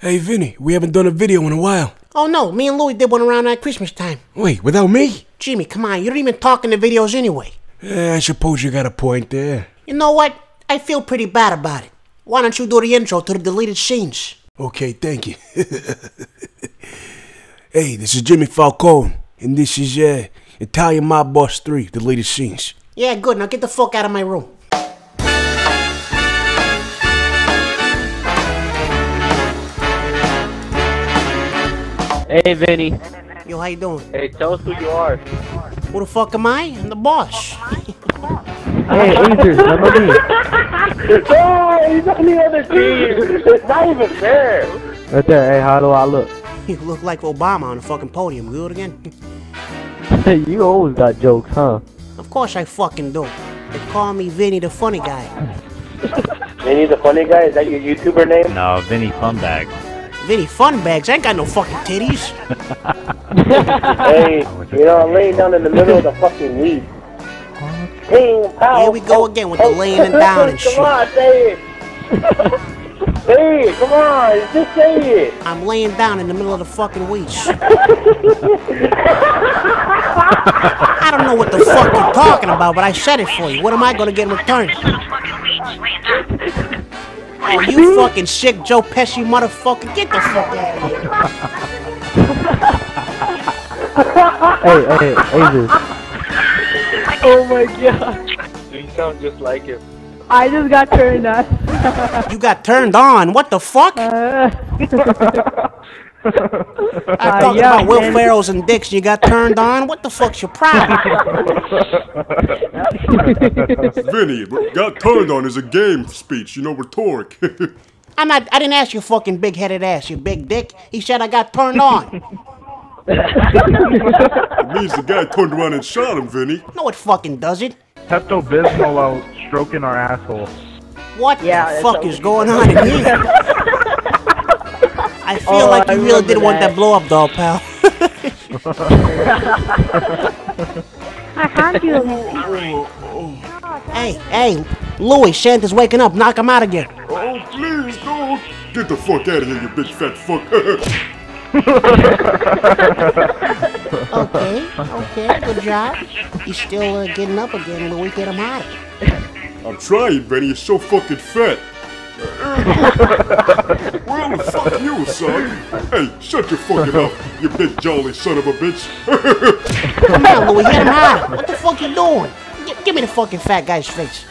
Hey, Vinny, we haven't done a video in a while. Oh no, me and Louie did one around at Christmas time. Wait, without me? Jimmy, come on, you don't even talk in the videos anyway. Yeah, I suppose you got a point there. You know what? I feel pretty bad about it. Why don't you do the intro to the deleted scenes? Okay, thank you. hey, this is Jimmy Falcone, and this is uh, Italian Mob Boss 3, the latest scenes. Yeah, good. Now get the fuck out of my room. Hey, Vinny. Yo, how you doing? Hey, tell us who you are. Who the fuck am I? I'm the boss. Hey, Idris, remember me? Oh, he's on the other team. It's not even fair. Right there. Hey, how do I look? You look like Obama on the fucking podium. Do it again. you always got jokes, huh? Of course I fucking do. They call me Vinny the funny guy. Vinny the funny guy, is that your YouTuber name? No, Vinny Funbag. Vinny Funbags. I ain't got no fucking titties. hey, you know, I'm laying down in the middle of the fucking weed. Ping, pow. Here we go again with the laying it down and shit. Come on, say it. say it, come on, just say it. I'm laying down in the middle of the fucking weeds. I don't know what the fuck you're talking about, but I said it for you. What am I gonna get in return? Oh, you fucking shit, Joe Pesci motherfucker. Get the fuck out of here. Hey, hey, Idris. Oh my god. You sound just like him. I just got turned on. You got turned on. What the fuck? Uh, I'm talking yeah, about Will man. Ferrell's and dicks. You got turned on. What the fuck's your problem? Vinny, what got turned on is a game speech, you know, rhetoric. I'm not. I didn't ask you fucking big-headed ass. You big dick. He said I got turned on. it means the guy turned around and shot him, Vinny. No, it fucking doesn't. Pepto Bismol out stroking our asshole. What Yeah, the fuck is going on here? I feel Oh, like I you really did remember want that that. blow up doll, pal. I can't do it. hey, hey, Louis, Shanta's waking up. Knock him out again. Oh, please, don't. Get the fuck out of here, you big fat fuck. Okay, okay, good job. He's still uh, getting up again, Louis. Get him out. I'm trying, Vinny. You're so fucking fat. well, fuck you, son. Hey, shut your fucking up, you big jolly son of a bitch. Come on, Louis, get him out. What the fuck you doing? G- give me the fucking fat guy's face.